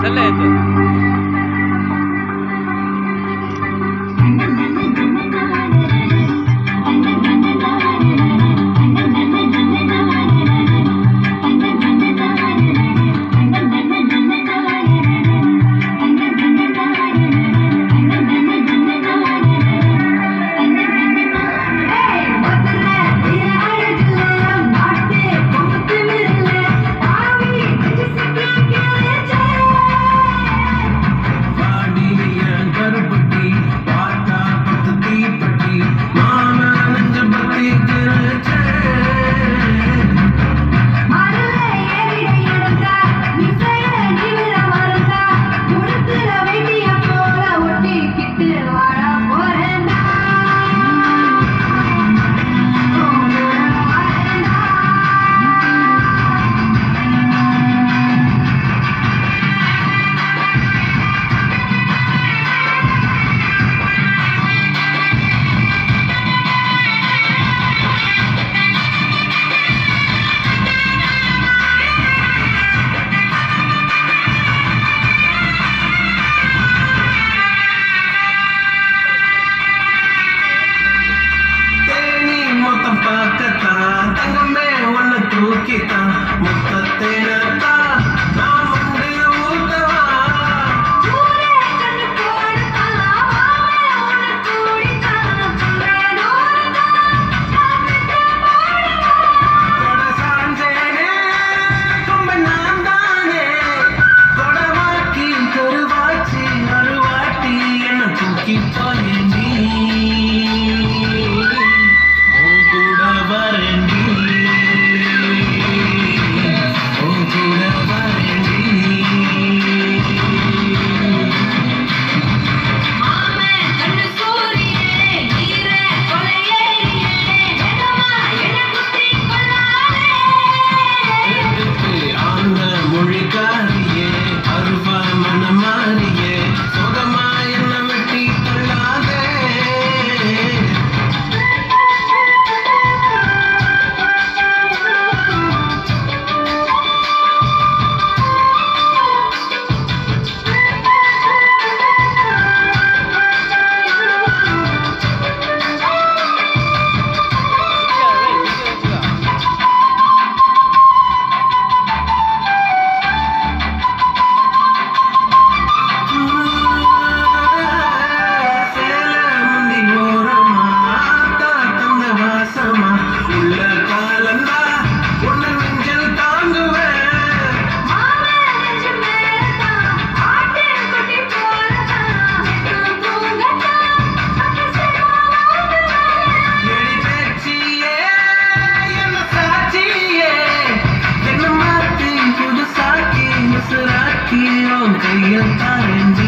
sale. 黑暗的脸。